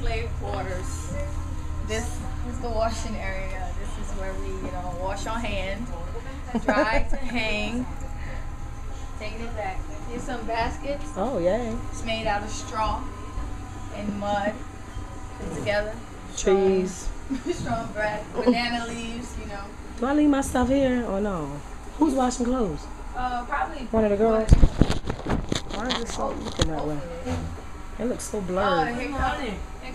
slave quarters. This is the washing area. This is where we, you know, wash our hands, dry to hang. Taking it back. Here's some baskets. Oh, yay. It's made out of straw and mud put together. Trees. Strong bread, banana leaves, you know. Do I leave my stuff here or no? Who's washing clothes? Uh, probably One of the girls? Why is it so looking that way? It looks so Oh, blurred.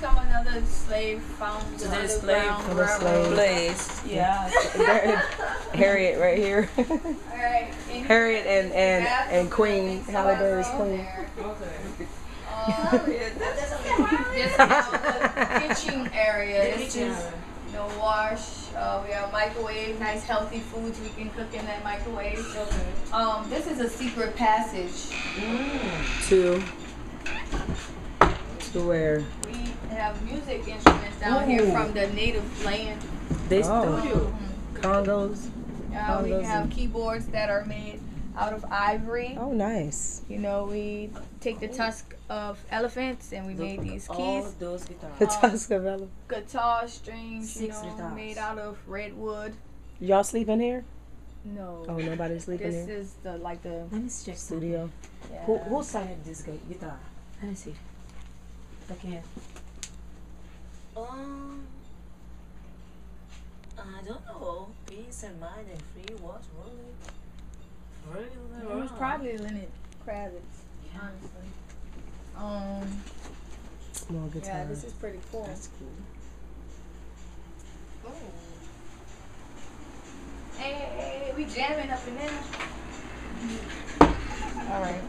Come, here come another slave found. So there's slave underground Another slave. Place. Yeah. Harriet right here. All right. Harriet and and and Queen so Halle Berry's Queen. there. Okay. Um, this is our kitchen area. This is you know wash. Uh, we have microwave, nice healthy foods we can cook in that microwave. Okay. Um, this is a secret passage. To to where We have music instruments down here from the native land. They Oh. the congas. Uh, we have keyboards that are made out of ivory. Oh, nice. You know, we take the tusk of elephants and we made these keys. All those guitars. The tusk of ele- Guitar strings, you know, guitars. made out of redwood. Y'all sleep in here? No. Oh, nobody's sleeping This is the like the Let me check. Studio. yeah. Who who signed this guitar? Let me see. I can't. Um, I don't know. Peace and mind and free was really, really It was wrong. probably Leonard Kravitz, honestly. Um, Small guitar. yeah, this is pretty cool. That's cool. Ooh. Hey, hey, hey, we jamming up in there. All right.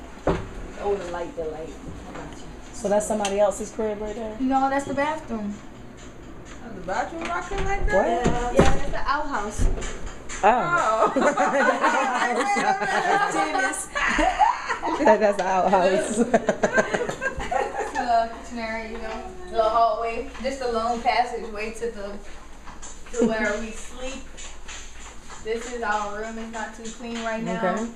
Oh, the light, the light. I got you. So that's somebody else's crib right there. No, that's the bathroom. the bathroom rocking like What? Yeah, that's the outhouse. Oh, oh. that's the outhouse. The kitchen area, you know, the hallway, just a long passageway to the to where we sleep. This is our room. It's not too clean right now. Okay.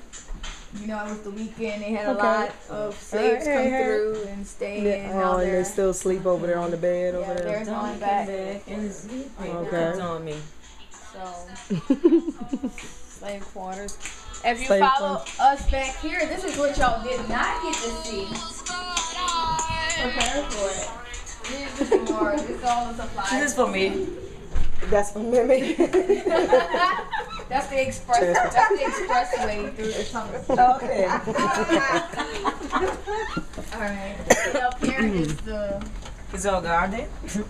You know, it was the weekend. They had a Okay. lot of slaves Hey, come hey, hey. through and stay in oh, out and there. they still sleep over there on the bed Yeah, over there. they're going back. and sleeping. Okay. It's on me. So, slave quarters. If you Slave follow us back here, this is what y'all did not get to see. Prepare for it. This is more. This is all the supplies. This is for me. That's for Mimi. That's the express. That's the expressway through the tunnel. okay. All right. And up here is the. It's all garden. Yeah,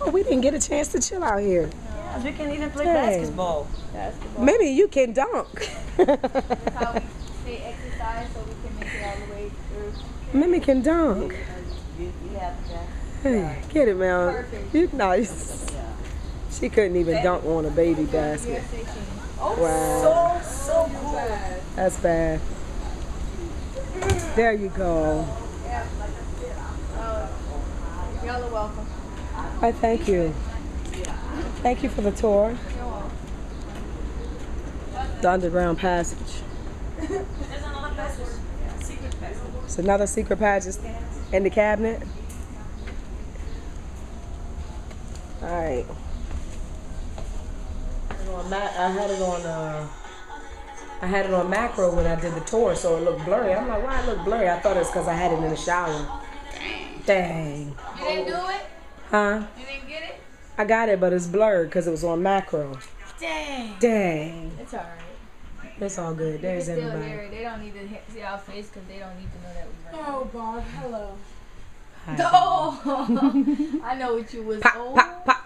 Oh, we didn't get a chance to chill out here. Yeah, we can even play Dang. basketball. basketball. Maybe you can dunk. That's how we stay exercise so we can make it all the way through. Mimi can dunk. You, you have that. Hey, get it, man. Perfect. You nice. She couldn't even dunk on a baby basket. Oh, Wow, So, so cool. that's bad. There you go. Yeah, like I said. Uh, y'all are welcome. I thank you. Thank you for the tour. The underground passage. There's another passage. Secret passage. It's another secret passage in the cabinet. All right. I had it on. Uh, I had it on macro when I did the tour, so it looked blurry. I'm like, why it look blurry? I thought it's because I had it in the shower. Dang. You didn't do it? Huh? You didn't get it? I got it, but it's blurred because it was on macro. Dang. Dang. It's alright. It's all good. You There's can still everybody. hear it. They don't need to see our face because they don't need to know that we Oh, Bob, hello. Hi. Oh, I know what you was. Pop, oh, pop, pop, pop, pop.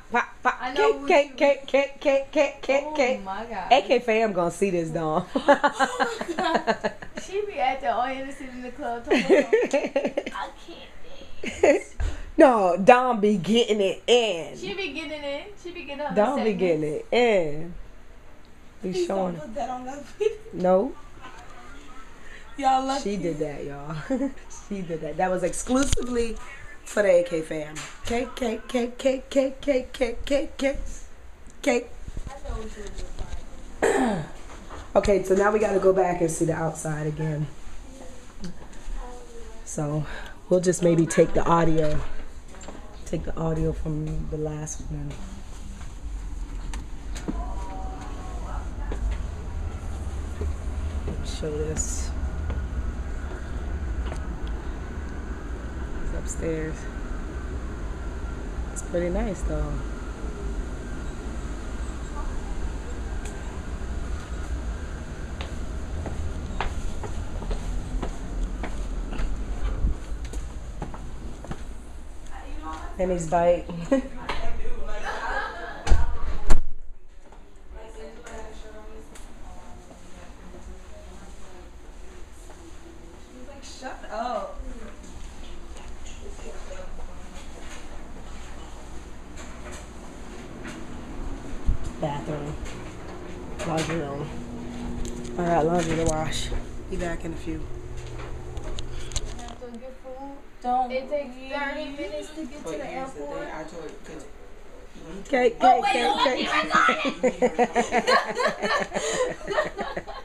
I know what Cake, you- cake, cake, cake, cake, cake, oh my God. AK fam gonna see this, oh Dawn. She be at the all innocent in the club talking about, I can't. no, Dawn be getting it in. She be getting it. She be getting her Dawn be getting it in. Be Please showing. don't put that on that video. No, Y'all lucky. she did that, y'all. she did that. That was exclusively for the AK fam. Cake, cake, cake, cake, cake, cake, cake, cake, cake, cake. Okay, so now we got to go back and see the outside again. So we'll just maybe take the audio, take the audio from the last one. Show this. Upstairs. It's pretty nice though. Penny's bite. Shut up. bathroom, laundry room. I got laundry to wash. Be back in a few. Have to get food. Don't. It takes 30 minutes to get to But the here's the thing, airport. I told you, cause Cake, Oh, cake, wait, cake, look, cake.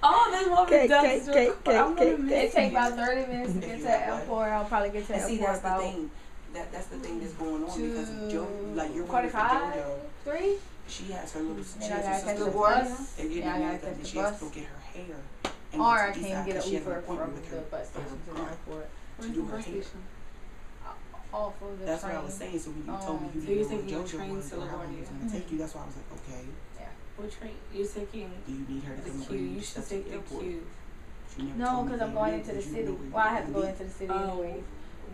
Oh, that's what we Cake, done. cake, cake, I'm cake, gonna cake, It takes about 30 minutes to If get you to the have what? airport. I'll probably get to the and see airport that's the about thing. That that's the thing that's going on because two, Joe, like you're waiting for 45, JoJo. 3. She has her little, she Then I has gotta her catch sister the born, bus. and getting Yeah, I gotta married, catch and the she has to bus. go get her hair. And Or I can Eastside get 'cause an she Uber from appointment the bus station to the airport. to do her hair. All for the That's train. what I was saying. So when you told me Um, you So didn't know where a JoJo train was to or how long it was gonna take you, that's why I was like, okay, Yeah. What train? You're taking do you need her to the come Q. You you should take the the airport? Q. No, because I'm going into the city. know Well, I have to go into the city Oh. anyway.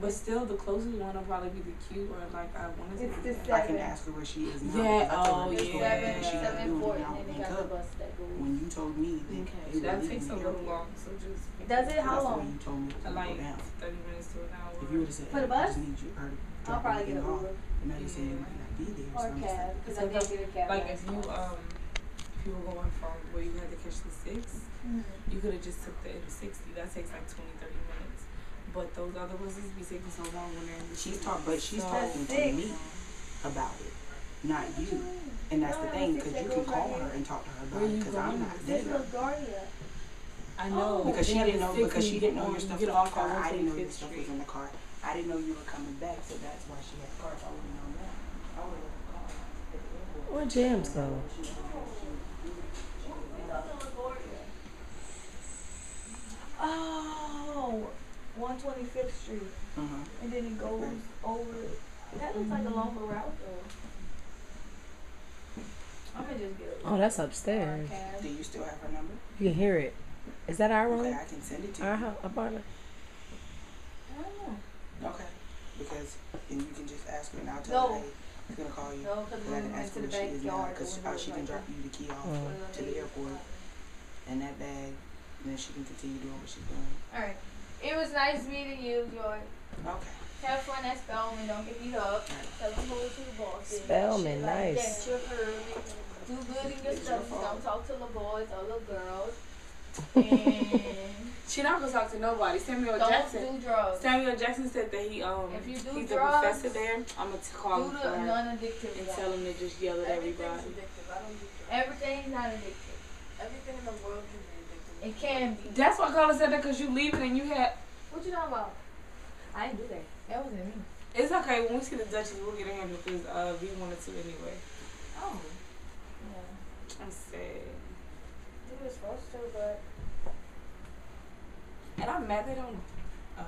But still, the closest one will probably be the Q or like I want to It's say. the I can ask her where she is now. Yeah, I told oh, to yeah. seven, and she seven to do it important, now and then link got the bus that goes. When you told me that Okay, they so were that takes a little airport, long. So just Does it? How that's the way long? you told me to uh, go like down. 30 minutes to an hour. If you would have said, For the hey, I bus? just need you, her to I'll drop probably everything get an off. Uber And now you say you might not be there. or so I'm just cab like, because I did the- get a cab. like if you um if you were going from where you had to catch the six, Mhm. you could have just took the M60. That takes like 20, 30 minutes. But those other buses be taking so long when they're She's talking, but she's So- talking to me about it, not you. And that's the thing, because you can call her and talk to her about it, because I'm not there. I know Oh. Because she didn't know, because she didn't know your stuff was in the car. I didn't know your stuff was in the car. I didn't know you were coming back, so that's why she had the car. If I would have known that, I would have called at the airport. Where jams go? Oh, 125th Street. Uh-huh. And then it goes over. That looks like a longer route though. I'm gonna just get a Oh, that's upstairs. cab. Do you still have her number? You can hear it. Is that our Okay, room? I can send it to Our you. hou- apartment? I don't know. Okay. Because, and you can just ask her and I'll No. tell her, hey, she's gonna call you. No, because And we I can went ask to her the where she is now, because uh, she can drop you the key off Oh. to the airport and that bag, and then she can continue doing what she's doing. Alright. It was nice meeting you, Joy. Okay. Have fun at Spelman. Don't get beat up. Tell them go to the boss. and Spelman, shit like nice. That. You're. Do good in your studies. Don't talk to the boys or the girls. And She not gonna talk to nobody. Samuel don't Jackson. do drugs. Samuel Jackson said that he um If you do he's drugs, a professor there. I'm gonna call Do him the for her non-addictive and stuff. tell him to just yell at everybody. Everything's not addictive. Everything in the world can be addictive. It can be. That's why Carla said that because you leave it and you had. What you talking about? I didn't do that. That wasn't me. It's okay when we see the Duchess, we'll get a handle because uh we wanted to anyway. Oh. Yeah. I'm sad, We were supposed to, but and I'm mad they don't. Uh,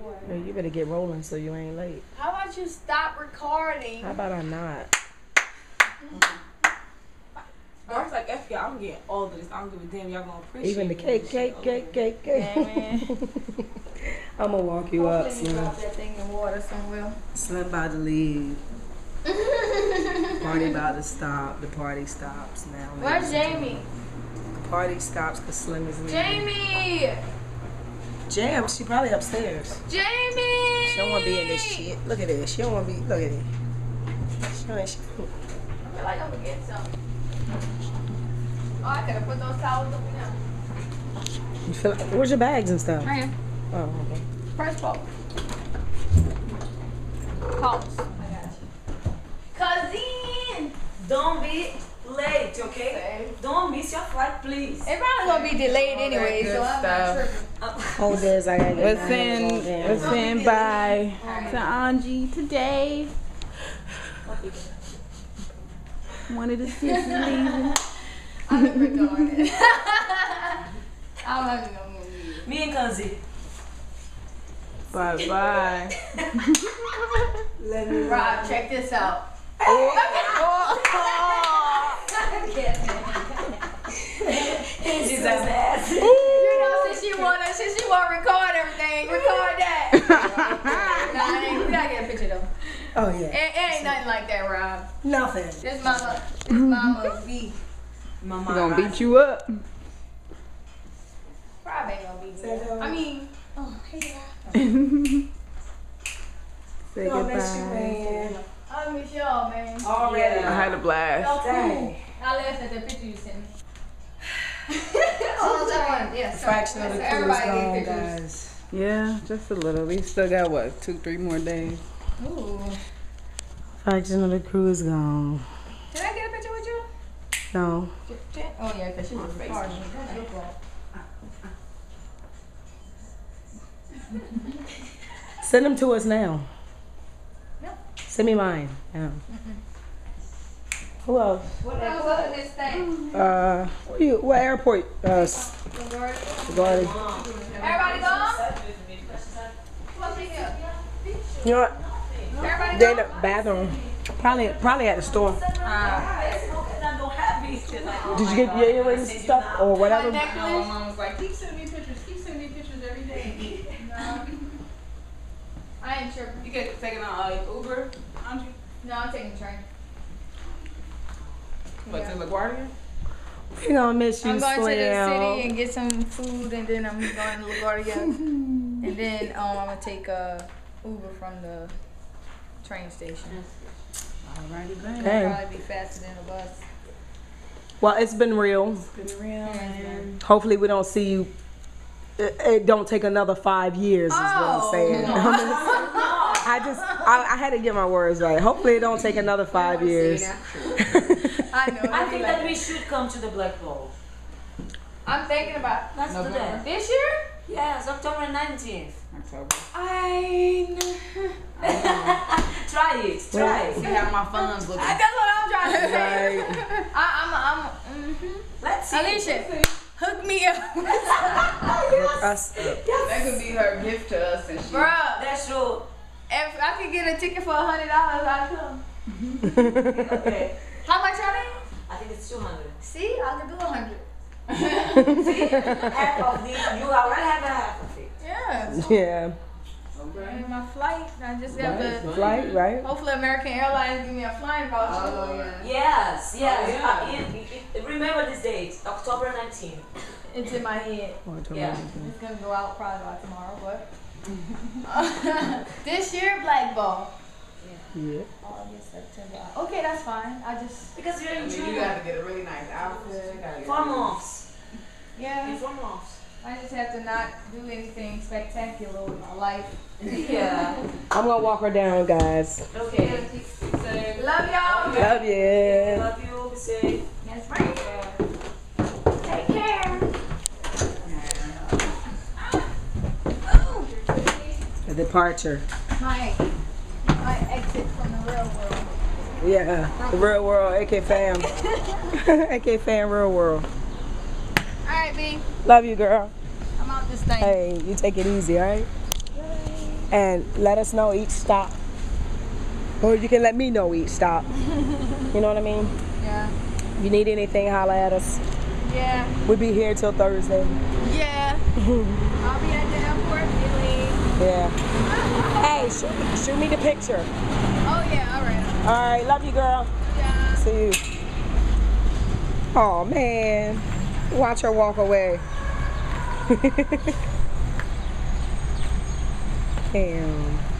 what? Well, you better get rolling so you ain't late. How about you stop recording? How about I not? I was like, F y'all, I'm getting all of this. I don't give a damn. Y'all gonna appreciate Even the me cake, and cake, cake, cake, cake. I'm gonna walk you up, Hopefully you Slim. drop that thing in water somewhere. Slim about to leave. Party about to stop. The party stops now. Where's Jamie? The party stops because Slim is leaving. Jamie! Jam, she probably upstairs. Jamie! She don't want to be in this shit. Look at this. She don't want to be. Look at it. She don't. She, I feel like I'm gonna get some. Oh, I could have put those towels up in there. you feel like, where's your bags and stuff? Right here. Oh, okay. Press pause. Pause. I got you. Cousin! Don't be late. late, okay? Don't miss your flight, please. It probably gonna be delayed anyway, good so I'm stuff. not tripping. Uh, Hold this, I gotta get We're saying, hands we're saying bye to Angie today. One of the sisters leaving. I'm never it. I'm not even gonna move. Me and Kanzi. Bye bye. Rob, check this out. She's a mess. You know, since she wanna, since she wanna record everything, record that. nah, we gotta get a picture though. Oh yeah. it ain't nothing like that, Rob. Nothing. This mama, this mama B. Mama. We're gonna beat you up. Rob ain't gonna be here. I mean, oh, hey, Rob. Say Oh, miss you, man. I miss y'all, man. Already. I had a blast. Y'all cool. I laughed at that picture you sent me. oh, that one. Yeah, sorry. Fraction of the So crew is everybody gone, pictures. guys. Yeah, just a little. We still got what, two, three more days. Ooh. Fraction of the crew is gone. Did I get a picture with you? No. Oh yeah, because she was recording me. That's your fault. Send them to us now. No. Send me mine. Yeah. Who else? What else was this thing? Uh, where you, what airport? Uh, s- Everybody Garden. gone? What's in? You know what? Everybody They in the bathroom. Probably, probably at the store. Did you get your earrings and stuff or whatever? My whatever? necklace? mom was like, keep sending me pictures, keep sending me pictures every day. No. I ain't tripping. You get taking on uh, Uber, Andre? No, I'm taking the train. But to LaGuardia? We gonna miss you, I'm going to the city and get some food, and then I'm going to LaGuardia, and then um, I'm gonna take a Uber from the train station. Alrighty, It'll probably be faster than a bus. Well, it's been real. It's been real and Hopefully, we don't see you. It, it don't take another five years, is what I'm Oh, saying. I just, I, I had to get my words right. Hopefully, it don't take another five years. I know. I think like that we should come to the Black Ball. I'm thinking about Let's do that. this year. Yes, October 19th. October. I. Try it. Try it. See how my funds looking. That's what I'm trying to say. Right. I, I'm. I'm. Mm-hmm. Let's see. Alicia, hook me up, Us up. That could be her gift to us and she. Bruh, That's true. If I could get a ticket for a hundred dollars, I'd come. Okay. How much are they? I think it's 200. See, I could do a hundred. half of the, you already have a half of it. Yeah. Yeah. And my flight, I just have to. Flight, right? Hopefully, American Airlines give me a flying voucher. Oh, yeah. Yes, yes. yeah. Uh, it- it- remember this date, October 19th. It's in my head. October Yeah. It's gonna go out probably by tomorrow, but. this year, Black Ball. Yeah. August, September. Okay, that's fine. I just. Because you're I in mean, you gotta get a really nice outfit. Gotta get Four months. In Yeah. four months. I just have to not do anything spectacular with my life. Yeah. I'm gonna walk her down, guys. Okay. Love y'all. Love you. Love you. Be safe. Yes, right. Take care. A departure. My my exit from the real world. Yeah. The real world, AK fam. AK fam, real world. All right, B. Love you, girl. I'm out this thing. Hey, you take it easy, all right? And let us know each stop. Or you can let me know each stop. You know what I mean? Yeah. If you need anything, holla at us. Yeah. We'll be here till Thursday. Yeah. I'll be at the airport. Really. Yeah. Hey, shoot, shoot me the picture. Oh yeah. All right. All right, love you, girl. Yeah. See you. Oh man, watch her walk away. Damn.